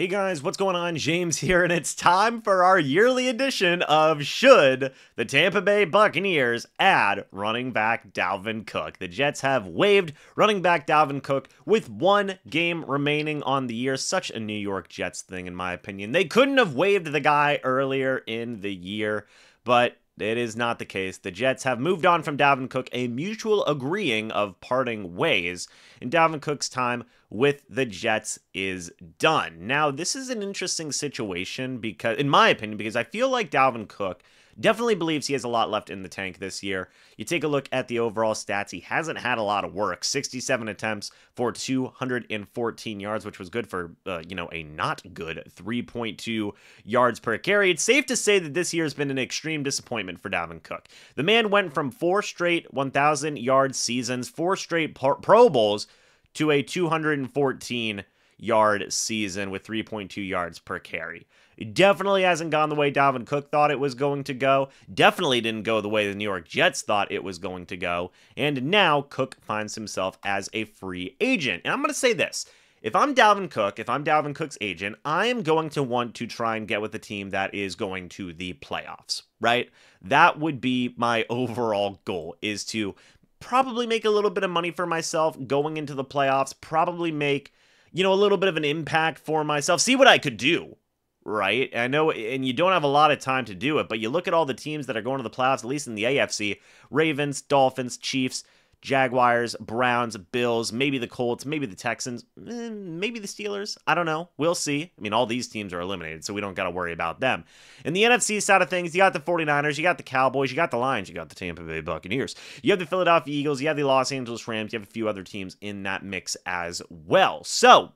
Hey guys, what's going on? James here, and it's time for our yearly edition of Should the Tampa Bay Buccaneers Add Running Back Dalvin Cook? The Jets have waived running back Dalvin Cook with one game remaining on the year. Such a New York Jets thing, in my opinion. They couldn't have waived the guy earlier in the year, but it is not the case. The Jets have moved on from Dalvin Cook, a mutual agreeing of parting ways, and Dalvin Cook's time with the Jets is done. Now, this is an interesting situation because, in my opinion, because I feel like Dalvin Cook Definitely believes he has a lot left in the tank this year. You take a look at the overall stats, he hasn't had a lot of work. 67 attempts for 214 yards, which was good for, uh, you know, a not good 3.2 yards per carry. It's safe to say that this year has been an extreme disappointment for Dalvin Cook. The man went from four straight 1,000 yard seasons, four straight Pro Bowls, to a 214 yard season with 3.2 yards per carry. It definitely hasn't gone the way Dalvin Cook thought it was going to go. Definitely didn't go the way the New York Jets thought it was going to go. And now Cook finds himself as a free agent. And I'm going to say this. If I'm Dalvin Cook, if I'm Dalvin Cook's agent, I am going to want to try and get with a team that is going to the playoffs, right? That would be my overall goal is to probably make a little bit of money for myself going into the playoffs, probably make, you know, a little bit of an impact for myself, see what I could do right? I know, and you don't have a lot of time to do it, but you look at all the teams that are going to the playoffs, at least in the AFC Ravens, Dolphins, Chiefs, Jaguars, Browns, Bills, maybe the Colts, maybe the Texans, eh, maybe the Steelers. I don't know. We'll see. I mean, all these teams are eliminated, so we don't got to worry about them. In the NFC side of things, you got the 49ers, you got the Cowboys, you got the Lions, you got the Tampa Bay Buccaneers, you have the Philadelphia Eagles, you have the Los Angeles Rams, you have a few other teams in that mix as well. So,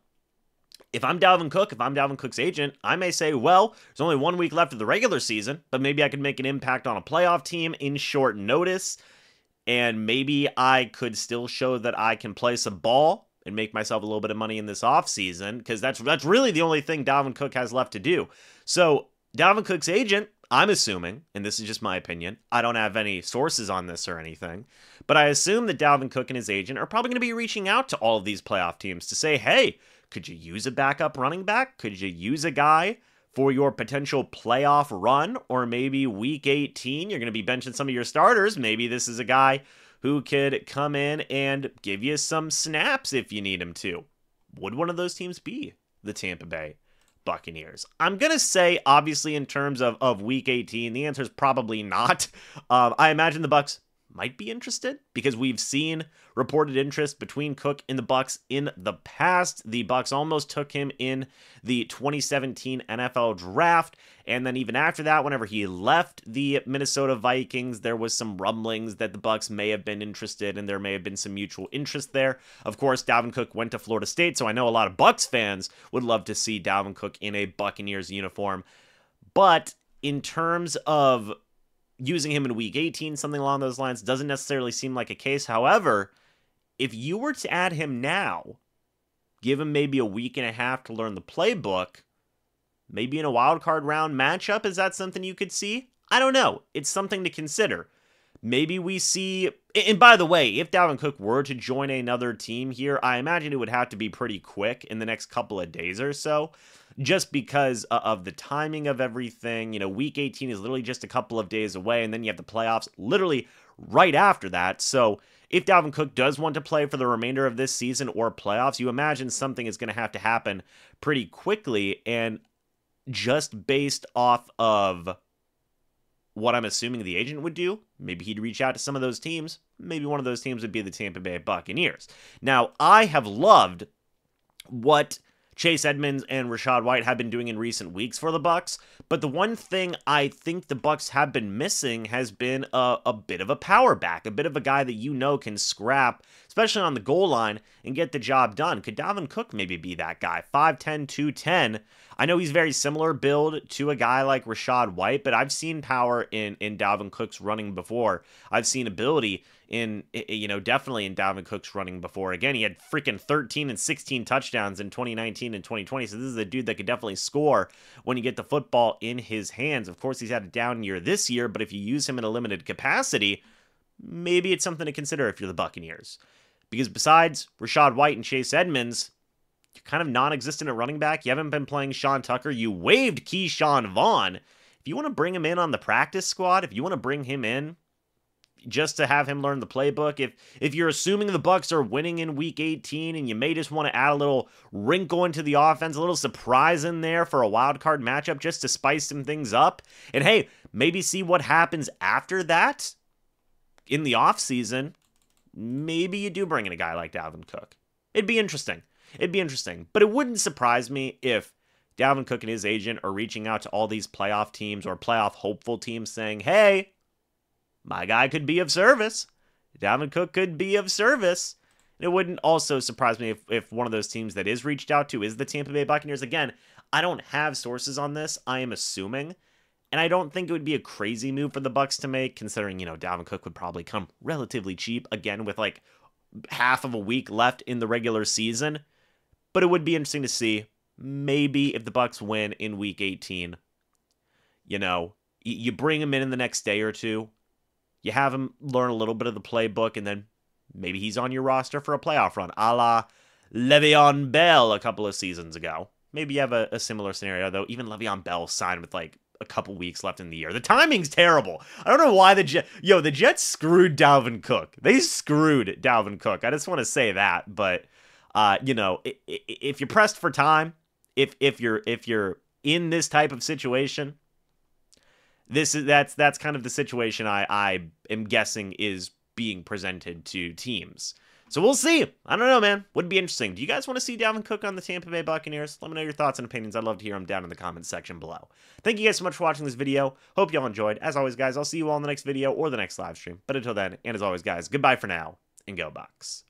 if I'm Dalvin Cook, if I'm Dalvin Cook's agent, I may say, well, there's only one week left of the regular season, but maybe I could make an impact on a playoff team in short notice. And maybe I could still show that I can play some ball and make myself a little bit of money in this offseason because that's that's really the only thing Dalvin Cook has left to do. So Dalvin Cook's agent, I'm assuming, and this is just my opinion, I don't have any sources on this or anything, but I assume that Dalvin Cook and his agent are probably going to be reaching out to all of these playoff teams to say, hey, could you use a backup running back? Could you use a guy for your potential playoff run? Or maybe week 18, you're going to be benching some of your starters. Maybe this is a guy who could come in and give you some snaps if you need him to. Would one of those teams be the Tampa Bay Buccaneers? I'm going to say, obviously, in terms of, of week 18, the answer is probably not. Um, I imagine the Bucs might be interested because we've seen reported interest between Cook and the Bucs in the past. The Bucs almost took him in the 2017 NFL draft, and then even after that, whenever he left the Minnesota Vikings, there was some rumblings that the Bucs may have been interested and there may have been some mutual interest there. Of course, Dalvin Cook went to Florida State, so I know a lot of Bucs fans would love to see Dalvin Cook in a Buccaneers uniform. But in terms of using him in week 18, something along those lines, doesn't necessarily seem like a case. However, if you were to add him now, give him maybe a week and a half to learn the playbook, maybe in a wild card round matchup, is that something you could see? I don't know. It's something to consider. Maybe we see. And by the way, if Dalvin Cook were to join another team here, I imagine it would have to be pretty quick in the next couple of days or so just because of the timing of everything. You know, week 18 is literally just a couple of days away, and then you have the playoffs literally right after that. So if Dalvin Cook does want to play for the remainder of this season or playoffs, you imagine something is going to have to happen pretty quickly. And just based off of what I'm assuming the agent would do, maybe he'd reach out to some of those teams. Maybe one of those teams would be the Tampa Bay Buccaneers. Now, I have loved what Chase Edmonds and Rachaad White have been doing in recent weeks for the Bucs. But the one thing I think the Bucs have been missing has been a, a bit of a power back, a bit of a guy that you know can scrap, especially on the goal line, and get the job done. Could Dalvin Cook maybe be that guy? 5'10, 210. I know he's very similar build to a guy like Rachaad White, but I've seen power in in Dalvin Cook's running before. I've seen ability in you know definitely in Dalvin Cook's running before. Again, he had freaking 13 and 16 touchdowns in 2019 and 2020. So this is a dude that could definitely score when you get the football in his hands. Of course, he's had a down year this year, but if you use him in a limited capacity, maybe it's something to consider if you're the Buccaneers. Because besides Rachaad White and Chase Edmonds, You're kind of non-existent at running back. You haven't been playing Sean Tucker. You waived Ke'Shawn Vaughn. If you want to bring him in on the practice squad, if you want to bring him in just to have him learn the playbook. If if you're assuming the Bucs are winning in week 18 and you may just want to add a little wrinkle into the offense, a little surprise in there for a wild card matchup just to spice some things up. And hey, maybe see what happens after that in the offseason. Maybe you do bring in a guy like Dalvin Cook. It'd be interesting. It'd be interesting. But it wouldn't surprise me if Dalvin Cook and his agent are reaching out to all these playoff teams or playoff hopeful teams saying, hey, my guy could be of service. Dalvin Cook could be of service. It wouldn't also surprise me if, if one of those teams that is reached out to is the Tampa Bay Buccaneers. Again, I don't have sources on this. I am assuming. And I don't think it would be a crazy move for the Bucs to make, considering, you know, Dalvin Cook would probably come relatively cheap, again, with like half of a week left in the regular season. But it would be interesting to see maybe if the Bucs win in week 18, you know, you bring him in in the next day or two, you have him learn a little bit of the playbook, and then maybe he's on your roster for a playoff run, a la Le'Veon Bell a couple of seasons ago. Maybe you have a, a similar scenario, though. Even Le'Veon Bell signed with like a couple weeks left in the year. The timing's terrible. I don't know why the Jet, yo, the Jets screwed Dalvin Cook. They screwed Dalvin Cook. I just want to say that, but uh, you know, if you're pressed for time, if if you're if you're in this type of situation, this is that's that's kind of the situation I I am guessing is being presented to teams. So we'll see. I don't know, man. Would be interesting. Do you guys want to see Dalvin Cook on the Tampa Bay Buccaneers? Let me know your thoughts and opinions. I'd love to hear them down in the comments section below. Thank you guys so much for watching this video. Hope y'all enjoyed. As always, guys, I'll see you all in the next video or the next live stream. But until then, and as always, guys, goodbye for now, and go Bucs.